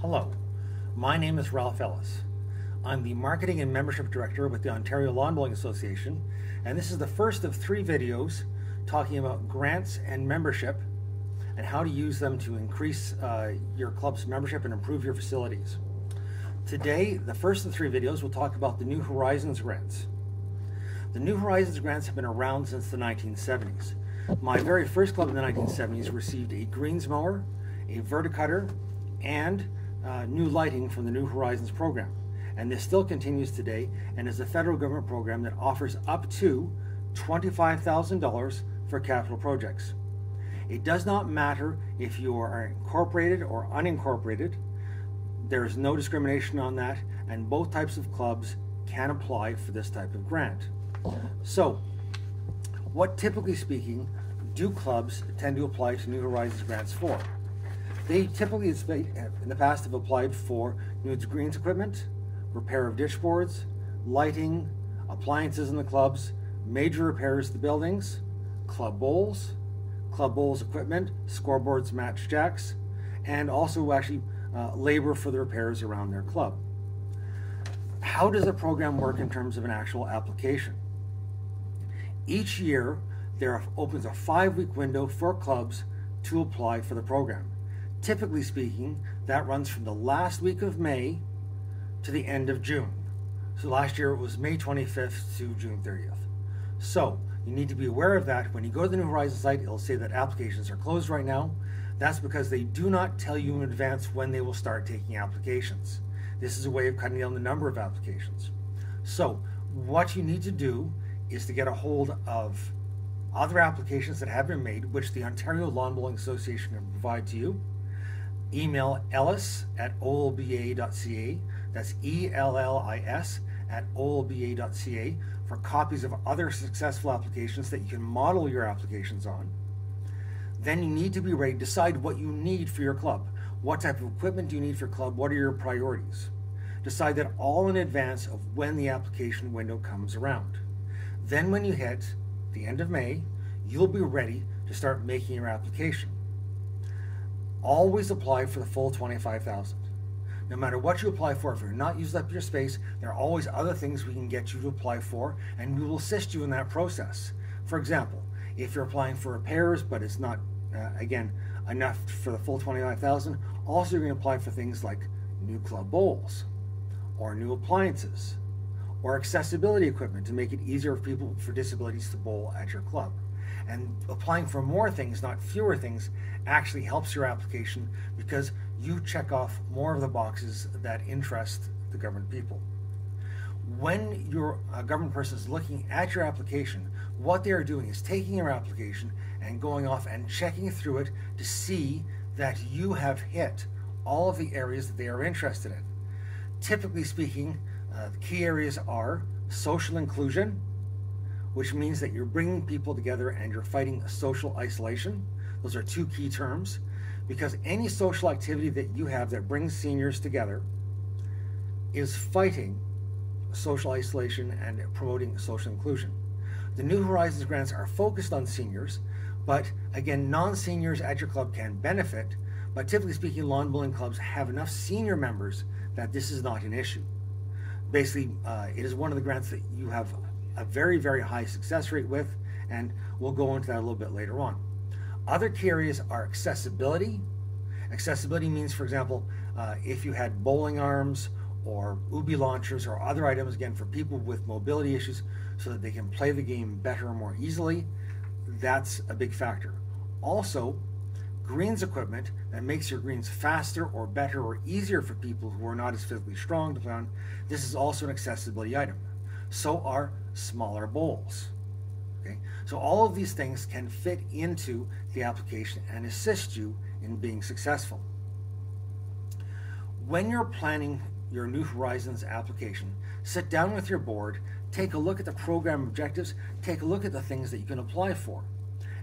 Hello, my name is Ralph Ellis. I'm the Marketing and Membership Director with the Ontario Lawn Bowling Association, and this is the first of three videos talking about grants and membership and how to use them to increase uh, your club's membership and improve your facilities. Today, the first of the three videos will talk about the New Horizons grants. The New Horizons grants have been around since the 1970s. My very first club in the 1970s received a greens mower, a verticutter, and uh, new lighting from the New Horizons program. And this still continues today and is a federal government program that offers up to $25,000 for capital projects. It does not matter if you are incorporated or unincorporated. There is no discrimination on that, and both types of clubs can apply for this type of grant. So, what typically speaking do clubs tend to apply to New Horizons grants for? They typically, in the past, have applied for new greens equipment, repair of ditch boards, lighting, appliances in the clubs, major repairs to the buildings, club bowls, club bowls equipment, scoreboards, match jacks, and also actually uh, labor for the repairs around their club. How does a program work in terms of an actual application? Each year, there opens a five week window for clubs to apply for the program. Typically speaking, that runs from the last week of May to the end of June. So last year it was May 25th to June 30th. So you need to be aware of that. When you go to the New Horizons site, it'll say that applications are closed right now. That's because they do not tell you in advance when they will start taking applications. This is a way of cutting down the number of applications. So what you need to do is to get a hold of other applications that have been made, which the Ontario Lawn Bowling Association can provide to you email ellis at olba.ca. That's E L L I S at olba.ca for copies of other successful applications that you can model your applications on. Then you need to be ready to decide what you need for your club. What type of equipment do you need for your club? What are your priorities? Decide that all in advance of when the application window comes around. Then, when you hit the end of May, you'll be ready to start making your application always apply for the full 25,000. No matter what you apply for, if you're not using up your space, there are always other things we can get you to apply for, and we will assist you in that process. For example, if you're applying for repairs, but it's not, uh, again, enough for the full 25,000, also going to apply for things like new club bowls, or new appliances, or accessibility equipment to make it easier for people for disabilities to bowl at your club. And applying for more things, not fewer things, actually helps your application because you check off more of the boxes that interest the government people. When your government person is looking at your application, what they are doing is taking your application and going off and checking through it to see that you have hit all of the areas that they are interested in. Typically speaking, uh, the key areas are social inclusion, which means that you're bringing people together and you're fighting social isolation. Those are two key terms because any social activity that you have that brings seniors together is fighting social isolation and promoting social inclusion. The New Horizons grants are focused on seniors, but again, non seniors at your club can benefit. But typically speaking, lawn bowling clubs have enough senior members that this is not an issue. Basically, uh, it is one of the grants that you have a very, very high success rate with, and we'll go into that a little bit later on. Other key areas are accessibility. Accessibility means, for example, uh, if you had bowling arms or Ubi launchers or other items, again, for people with mobility issues so that they can play the game better and more easily, that's a big factor. Also, greens equipment that makes your greens faster or better or easier for people who are not as physically strong to play on, this is also an accessibility item. So are smaller bowls. Okay? So all of these things can fit into the application and assist you in being successful. When you're planning your New Horizons application, sit down with your board, take a look at the program objectives, take a look at the things that you can apply for.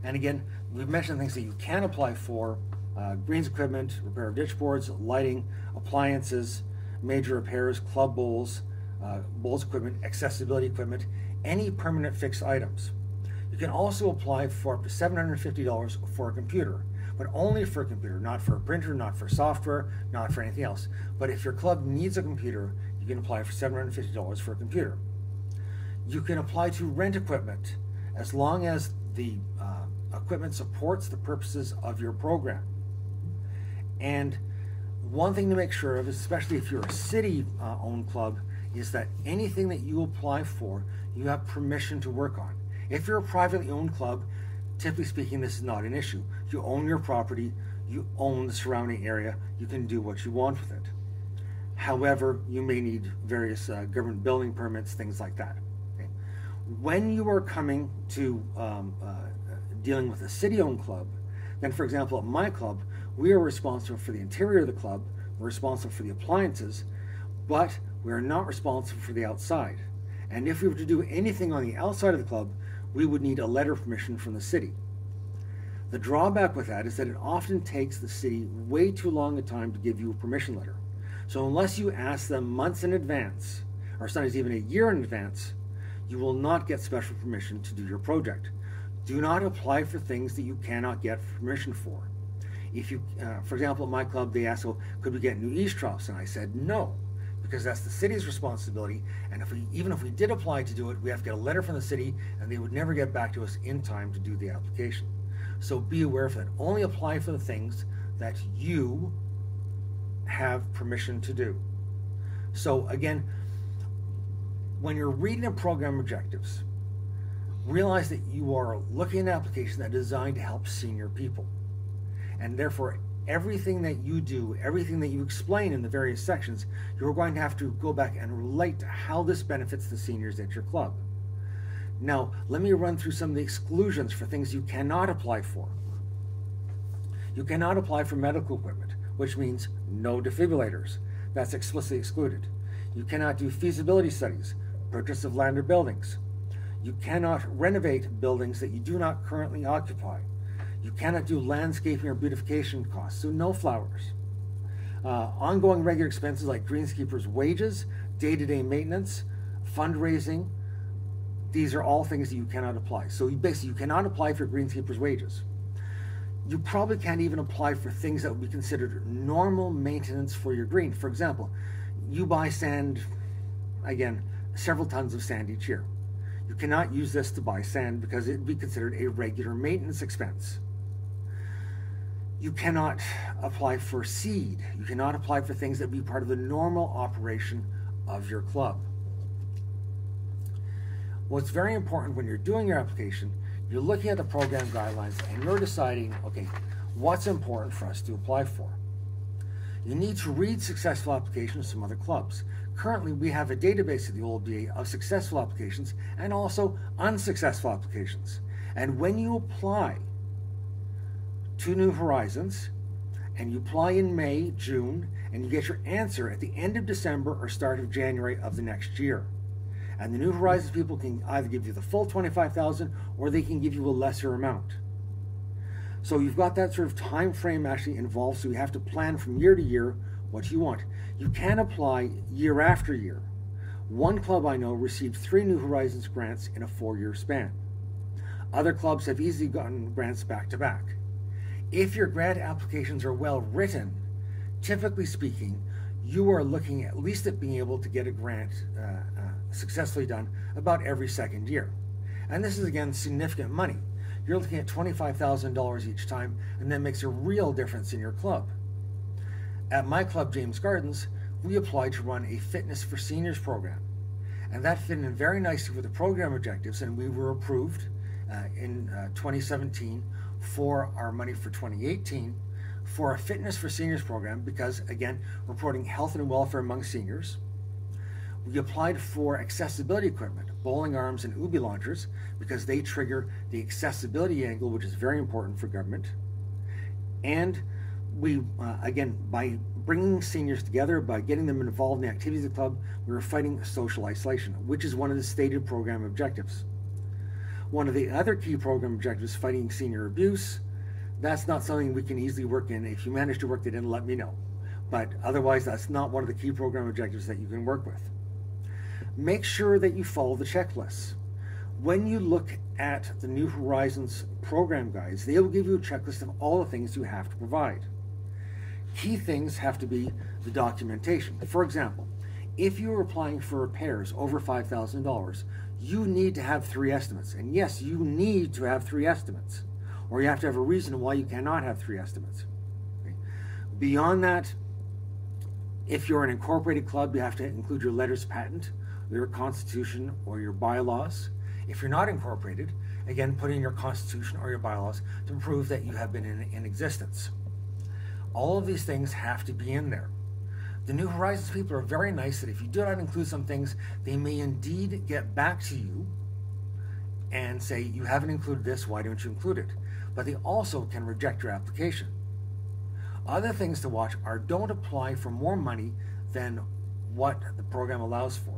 And again, we've mentioned things that you can apply for, uh, greens equipment, repair of ditch boards, lighting, appliances, major repairs, club bowls, uh, equipment, accessibility equipment, any permanent fixed items. You can also apply for up to $750 for a computer, but only for a computer, not for a printer, not for software, not for anything else. But if your club needs a computer, you can apply for $750 for a computer. You can apply to rent equipment as long as the uh, equipment supports the purposes of your program. And one thing to make sure of, especially if you're a city uh, owned club, is that anything that you apply for, you have permission to work on. If you're a privately owned club, typically speaking, this is not an issue. You own your property, you own the surrounding area, you can do what you want with it. However, you may need various uh, government building permits, things like that. Okay? When you are coming to um, uh, dealing with a city owned club, then, for example, at my club, we are responsible for the interior of the club, we're responsible for the appliances, but we are not responsible for the outside. And if we were to do anything on the outside of the club, we would need a letter permission from the city. The drawback with that is that it often takes the city way too long a time to give you a permission letter. So unless you ask them months in advance, or sometimes even a year in advance, you will not get special permission to do your project. Do not apply for things that you cannot get permission for. If you, uh, for example, at my club, they asked, well, could we get new eaves troughs? And I said, no, because that's the city's responsibility. And if we, even if we did apply to do it, we have to get a letter from the city, and they would never get back to us in time to do the application. So be aware of that. Only apply for the things that you have permission to do. So again, when you're reading the program objectives, realize that you are looking at an application that is designed to help senior people. And therefore, everything that you do, everything that you explain in the various sections, you're going to have to go back and relate to how this benefits the seniors at your club. Now, let me run through some of the exclusions for things you cannot apply for. You cannot apply for medical equipment, which means no defibrillators. That's explicitly excluded. You cannot do feasibility studies, purchase of land or buildings. You cannot renovate buildings that you do not currently occupy. You cannot do landscaping or beautification costs, so no flowers. Uh, ongoing regular expenses like greenskeepers' wages, day to day maintenance, fundraising, these are all things that you cannot apply. So you basically you cannot apply for greenskeepers' wages. You probably can't even apply for things that would be considered normal maintenance for your green. For example, you buy sand, again, several tons of sand each year. You cannot use this to buy sand because it would be considered a regular maintenance expense you cannot apply for seed. You cannot apply for things that be part of the normal operation of your club. What's very important when you're doing your application, you're looking at the program guidelines and you're deciding, okay, what's important for us to apply for. You need to read successful applications from other clubs. Currently, we have a database at the OLBA of successful applications and also unsuccessful applications. And when you apply, to New Horizons, and you apply in May, June, and you get your answer at the end of December or start of January of the next year. And the New Horizons people can either give you the full 25,000 or they can give you a lesser amount. So you've got that sort of time frame actually involved, so you have to plan from year to year what you want. You can apply year after year. One club I know received three New Horizons grants in a four year span. Other clubs have easily gotten grants back to back. If your grant applications are well written, typically speaking, you are looking at least at being able to get a grant uh, uh, successfully done about every second year. And this is again significant money. You're looking at $25,000 each time, and that makes a real difference in your club. At my club, James Gardens, we applied to run a Fitness for Seniors program. And that fit in very nicely with the program objectives, and we were approved uh, in uh, 2017 for our money for 2018 for a Fitness for Seniors program because, again, we're promoting health and welfare among seniors. We applied for accessibility equipment, bowling arms and Ubi launchers, because they trigger the accessibility angle, which is very important for government. And we, uh, again, by bringing seniors together, by getting them involved in the activities of the club, we were fighting social isolation, which is one of the stated program objectives. One of the other key program objectives, is fighting senior abuse. That's not something we can easily work in. If you manage to work it in, let me know. But otherwise, that's not one of the key program objectives that you can work with. Make sure that you follow the checklists. When you look at the New Horizons program guides, they will give you a checklist of all the things you have to provide. Key things have to be the documentation. For example, if you are applying for repairs over $5,000, you need to have three estimates. And yes, you need to have three estimates, or you have to have a reason why you cannot have three estimates. Okay? Beyond that, if you're an incorporated club, you have to include your letters patent, your constitution, or your bylaws. If you're not incorporated, again, put in your constitution or your bylaws to prove that you have been in, in existence. All of these things have to be in there. The New Horizons people are very nice that if you do not include some things, they may indeed get back to you and say, You haven't included this, why don't you include it? But they also can reject your application. Other things to watch are don't apply for more money than what the program allows for.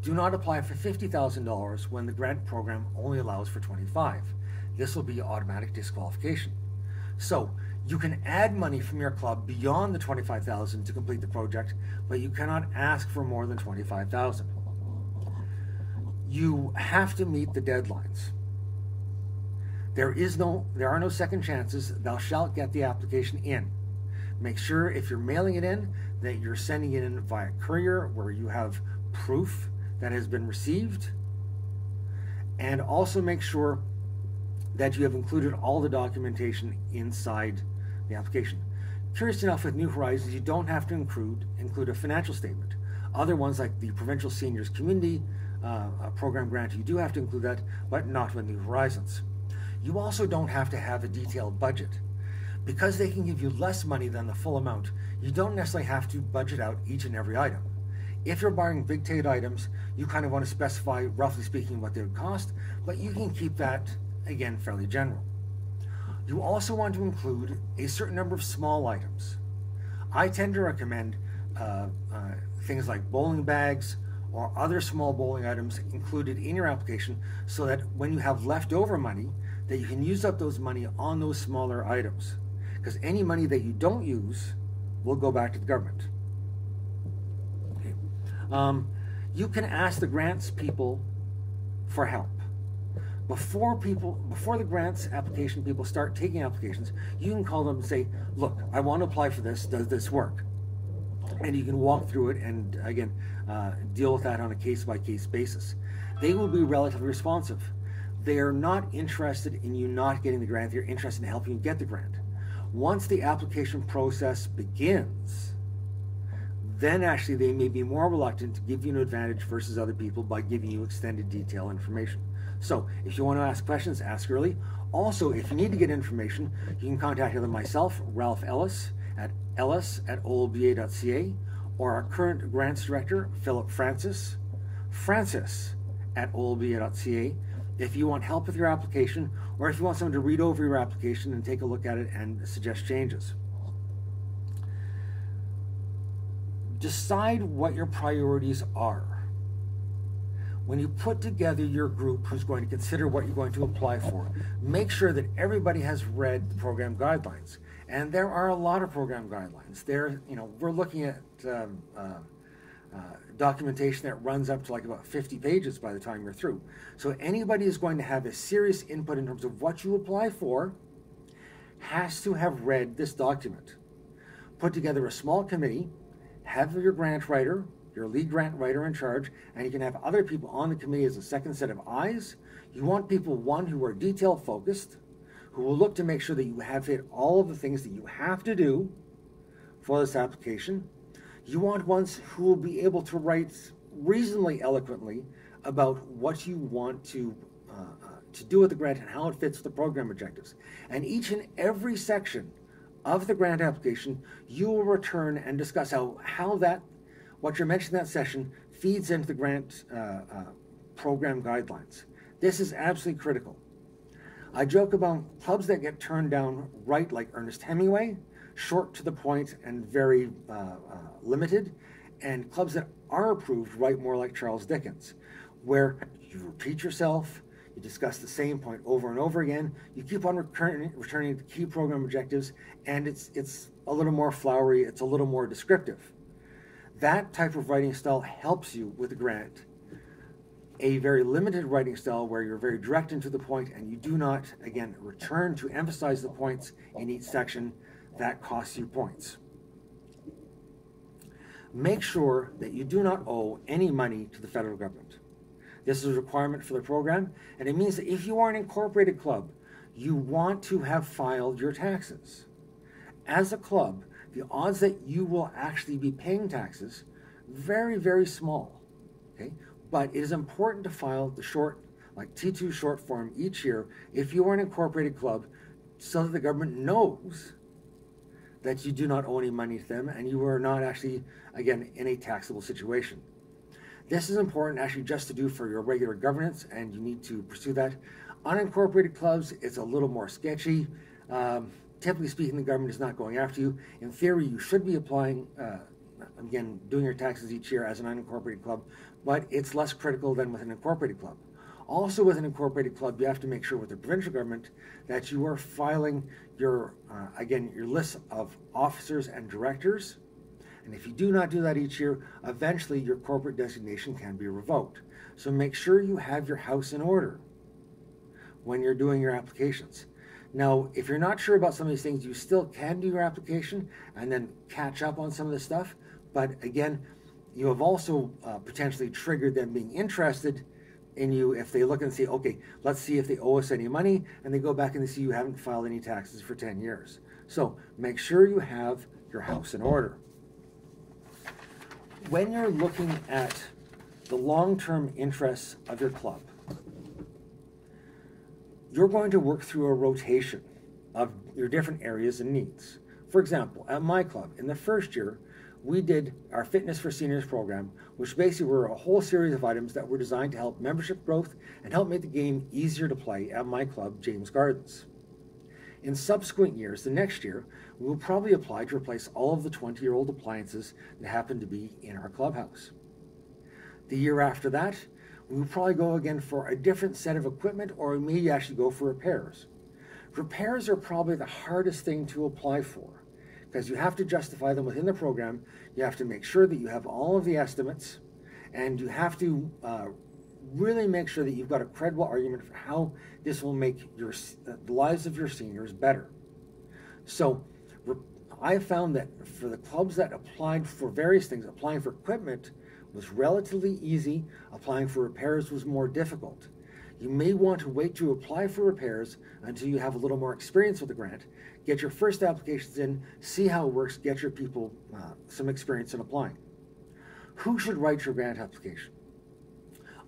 Do not apply for $50,000 when the grant program only allows for 25. This will be automatic disqualification. So, you can add money from your club beyond the 25,000 to complete the project, but you cannot ask for more than 25,000. You have to meet the deadlines. There is no there are no second chances. Thou shalt get the application in. Make sure if you're mailing it in that you're sending it in via courier where you have proof that has been received. And also make sure that you have included all the documentation inside the application. Curious enough, with New Horizons, you don't have to include, include a financial statement. Other ones, like the Provincial Seniors Community uh, Program grant, you do have to include that, but not with New Horizons. You also don't have to have a detailed budget. Because they can give you less money than the full amount, you don't necessarily have to budget out each and every item. If you're buying big ticket items, you kind of want to specify, roughly speaking, what they would cost, but you can keep that, again, fairly general. You also want to include a certain number of small items. I tend to recommend uh, uh, things like bowling bags or other small bowling items included in your application so that when you have leftover money, that you can use up those money on those smaller items. Because any money that you don't use will go back to the government. Um, you can ask the grants people for help. Before people, before the grants application people start taking applications, you can call them and say, "Look, I want to apply for this. Does this work?" And you can walk through it and again uh, deal with that on a case by case basis. They will be relatively responsive. They are not interested in you not getting the grant. They're interested in helping you get the grant. Once the application process begins, then actually they may be more reluctant to give you an advantage versus other people by giving you extended detail information. So if you want to ask questions, ask early. Also, if you need to get information, you can contact either myself, Ralph Ellis, at ellis at olba.ca, or our current grants director, Philip Francis, Francis at olba.ca, if you want help with your application, or if you want someone to read over your application and take a look at it and suggest changes. Decide what your priorities are. When you put together your group who's going to consider what you're going to apply for, make sure that everybody has read the program guidelines. And there are a lot of program guidelines. There, you know, we're looking at um, uh, uh, documentation that runs up to like about 50 pages by the time you're through. So anybody who's going to have a serious input in terms of what you apply for has to have read this document. Put together a small committee have your grant writer, your lead grant writer in charge, and you can have other people on the committee as a second set of eyes. You want people, one, who are detail focused, who will look to make sure that you have hit all of the things that you have to do for this application. You want ones who will be able to write reasonably eloquently about what you want to uh, uh, to do with the grant and how it fits the program objectives. And each and every section of the grant application, you will return and discuss how, how that, what you're mentioning in that session, feeds into the grant uh, uh, program guidelines. This is absolutely critical. I joke about clubs that get turned down right, like Ernest Hemingway, short to the point and very uh, uh limited, and clubs that are approved write more like Charles Dickens, where you repeat yourself, you discuss the same point over and over again. You keep on returning, returning to key program objectives, and it's it's a little more flowery. It's a little more descriptive. That type of writing style helps you with the grant a very limited writing style where you're very direct and to the point and you do not, again, return to emphasize the points in each section, that costs you points. Make sure that you do not owe any money to the federal government. This is a requirement for the program, and it means that if you are an incorporated club, you want to have filed your taxes. As a club, the odds that you will actually be paying taxes very, very small. Okay, but it is important to file the short, like T2 short form each year if you are an incorporated club, so that the government knows that you do not owe any money to them and you are not actually, again, in a taxable situation. This is important actually just to do for your regular governance, and you need to pursue that. Unincorporated clubs, it's a little more sketchy. Um, typically speaking, the government is not going after you. In theory, you should be applying, uh, again, doing your taxes each year as an unincorporated club, but it's less critical than with an incorporated club. Also, with an incorporated club, you have to make sure with the provincial government that you are filing your, uh, again, your list of officers and directors. And if you do not do that each year, eventually your corporate designation can be revoked. So make sure you have your house in order when you're doing your applications. Now, if you're not sure about some of these things, you still can do your application and then catch up on some of the stuff. But again, you have also uh, potentially triggered them being interested in you if they look and say, okay, let's see if they owe us any money, and they go back and they see you haven't filed any taxes for 10 years. So make sure you have your house in order. When you're looking at the long-term interests of your club, you're going to work through a rotation of your different areas and needs. For example, at my club, in the first year, we did our Fitness for Seniors program, which basically were a whole series of items that were designed to help membership growth and help make the game easier to play at my club, James Gardens. In subsequent years, the next year, we will probably apply to replace all of the 20 year old appliances that happen to be in our clubhouse. The year after that, we will probably go again for a different set of equipment or we may actually go for repairs. Repairs are probably the hardest thing to apply for because you have to justify them within the program. You have to make sure that you have all of the estimates, and you have to uh, really make sure that you've got a credible argument for how this will make your uh, the lives of your seniors better. So, I found that for the clubs that applied for various things, applying for equipment was relatively easy. Applying for repairs was more difficult. You may want to wait to apply for repairs until you have a little more experience with the grant get your first applications in, see how it works, get your people uh, some experience in applying. Who should write your grant application?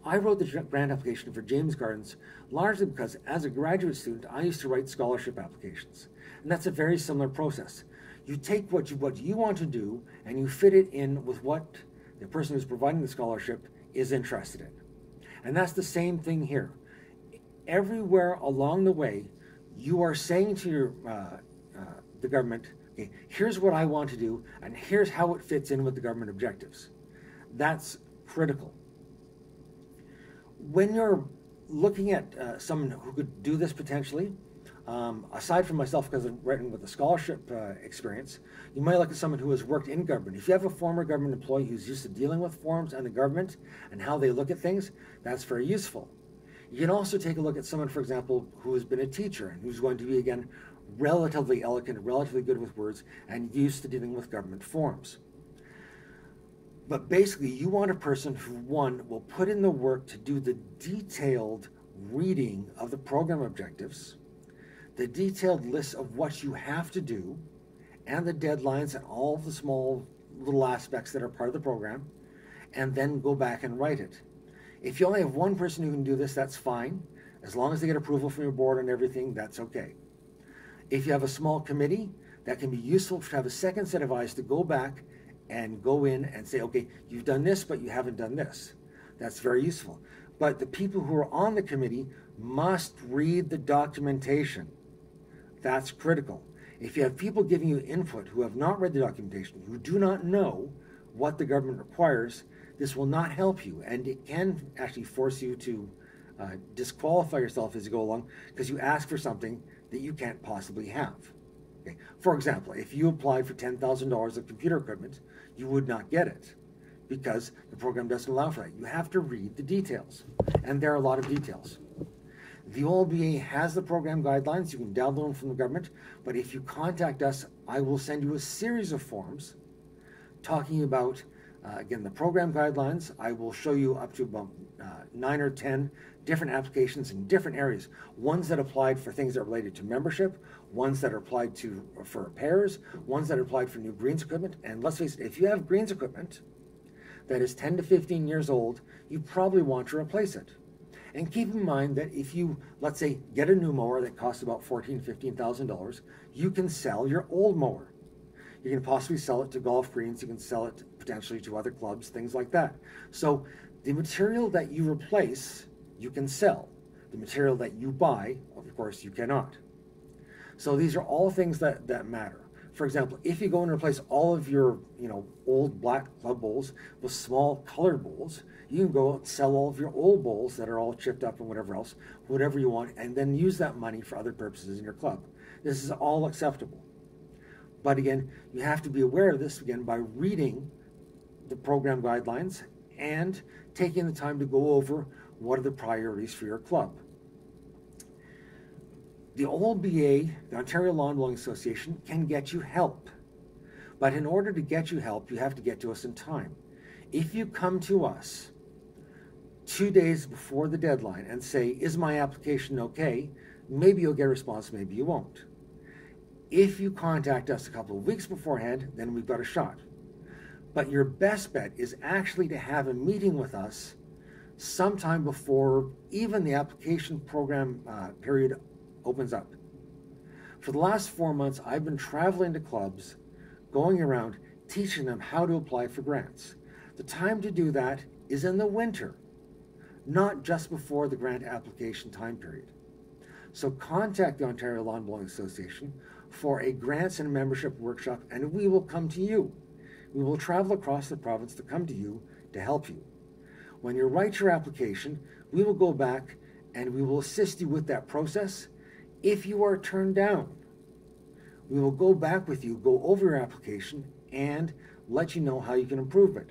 I wrote the grant application for James Gardens largely because as a graduate student, I used to write scholarship applications. And that's a very similar process. You take what you, what you want to do and you fit it in with what the person who's providing the scholarship is interested in. And that's the same thing here. Everywhere along the way, you are saying to your, uh, uh, the government, okay, here's what I want to do, and here's how it fits in with the government objectives. That's critical. When you're looking at uh, someone who could do this potentially, um, aside from myself, because I've written with a scholarship uh, experience, you might look at someone who has worked in government. If you have a former government employee who's used to dealing with forms and the government and how they look at things, that's very useful. You can also take a look at someone, for example, who has been a teacher and who's going to be, again, relatively eloquent, relatively good with words, and used to dealing with government forms. But basically, you want a person who, one, will put in the work to do the detailed reading of the program objectives, the detailed list of what you have to do, and the deadlines and all the small little aspects that are part of the program, and then go back and write it. If you only have one person who can do this, that's fine. As long as they get approval from your board and everything, that's okay. If you have a small committee, that can be useful to have a second set of eyes to go back and go in and say, okay, you've done this, but you haven't done this. That's very useful. But the people who are on the committee must read the documentation. That's critical. If you have people giving you input who have not read the documentation, who do not know what the government requires, this will not help you, and it can actually force you to uh, disqualify yourself as you go along because you ask for something that you can't possibly have. Okay. For example, if you apply for $10,000 of computer equipment, you would not get it because the program doesn't allow for that. You have to read the details, and there are a lot of details. The OLBA has the program guidelines. You can download them from the government. But if you contact us, I will send you a series of forms talking about, uh, again, the program guidelines. I will show you up to about uh, nine or 10 different applications in different areas. Ones that applied for things that are related to membership, ones that are applied to for repairs, ones that are applied for new greens equipment. And let's face it, if you have greens equipment that is 10 to 15 years old, you probably want to replace it. And keep in mind that if you, let's say, get a new mower that costs about fourteen, fifteen thousand dollars, you can sell your old mower. You can possibly sell it to golf greens. You can sell it potentially to other clubs, things like that. So the material that you replace, you can sell. The material that you buy, of course, you cannot. So these are all things that, that matter. For example, if you go and replace all of your, you know, old black club bowls with small colored bowls, you can go sell all of your old bowls that are all chipped up and whatever else, whatever you want, and then use that money for other purposes in your club. This is all acceptable. But again, you have to be aware of this again by reading the program guidelines and taking the time to go over what are the priorities for your club. The OLBA, the Ontario Lawn Bowling Association, can get you help. But in order to get you help, you have to get to us in time. If you come to us two days before the deadline and say, Is my application okay? Maybe you'll get a response, maybe you won't. If you contact us a couple of weeks beforehand, then we've got a shot. But your best bet is actually to have a meeting with us sometime before even the application program uh, period opens up. For the last four months, I've been traveling to clubs, going around, teaching them how to apply for grants. The time to do that is in the winter, not just before the grant application time period. So contact the Ontario Lawn Bowling Association for a grants and membership workshop, and we will come to you. We will travel across the province to come to you to help you. When you write your application, we will go back and we will assist you with that process if you are turned down, we will go back with you, go over your application, and let you know how you can improve it.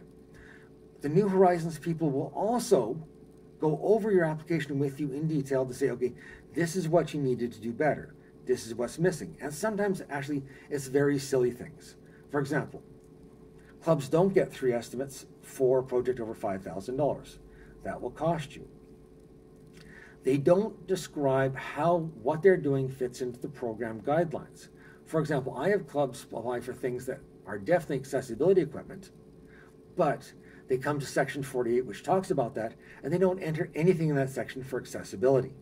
The New Horizons people will also go over your application with you in detail to say, okay, this is what you needed to do better. This is what's missing. And sometimes, actually, it's very silly things. For example, clubs don't get three estimates for a project over $5,000. That will cost you. They don't describe how what they're doing fits into the program guidelines. For example, I have clubs apply for things that are definitely accessibility equipment, but they come to section 48, which talks about that, and they don't enter anything in that section for accessibility.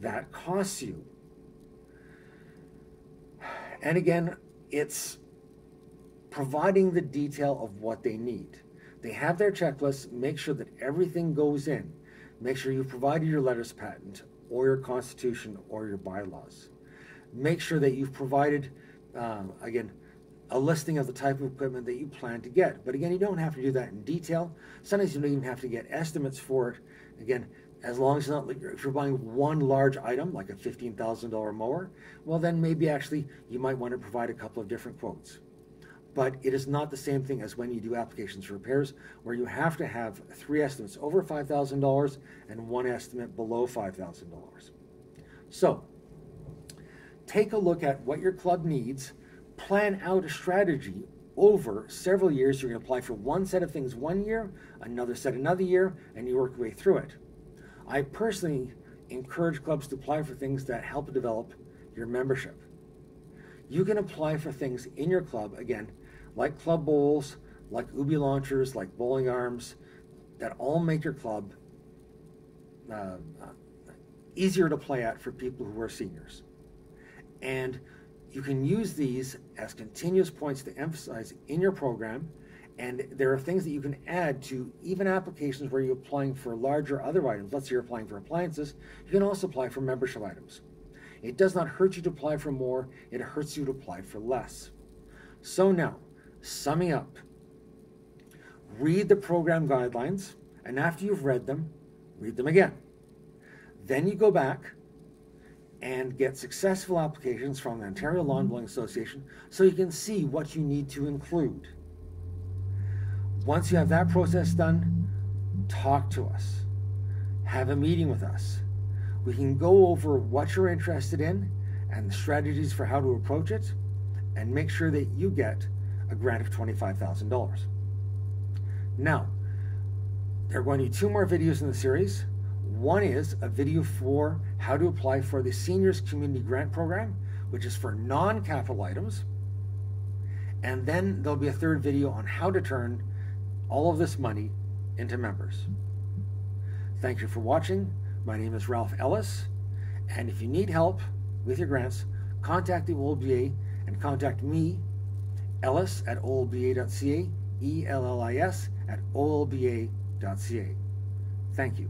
That costs you. And again, it's providing the detail of what they need. They have their checklist, make sure that everything goes in. Make sure you provided your letters patent or your constitution or your bylaws. Make sure that you've provided, um, again, a listing of the type of equipment that you plan to get. But again, you don't have to do that in detail. Sometimes you don't even have to get estimates for it. Again, as long as not, if you're buying one large item, like a $15,000 mower, well, then maybe actually you might want to provide a couple of different quotes but it is not the same thing as when you do applications for repairs where you have to have three estimates over $5,000 and one estimate below $5,000. So take a look at what your club needs, plan out a strategy over several years. You're going to apply for one set of things one year, another set another year, and you work your way through it. I personally encourage clubs to apply for things that help develop your membership. You can apply for things in your club, again, like club bowls, like ubi launchers, like bowling arms, that all make your club uh, uh, easier to play at for people who are seniors. And you can use these as continuous points to emphasize in your program. And there are things that you can add to even applications where you're applying for larger other items. Let's say you're applying for appliances. You can also apply for membership items. It does not hurt you to apply for more, it hurts you to apply for less. So now, summing up, read the program guidelines, and after you've read them, read them again. Then you go back and get successful applications from the Ontario Lawn Bowling Association so you can see what you need to include. Once you have that process done, talk to us. Have a meeting with us. We can go over what you're interested in and the strategies for how to approach it and make sure that you get a grant of $25,000. Now, there are going to be two more videos in the series. One is a video for how to apply for the Seniors Community Grant Program, which is for non capital items. And then there'll be a third video on how to turn all of this money into members. Thank you for watching. My name is Ralph Ellis. And if you need help with your grants, contact the OLBA and contact me, Ellis at olba.ca, E L L I S at olba.ca. Thank you.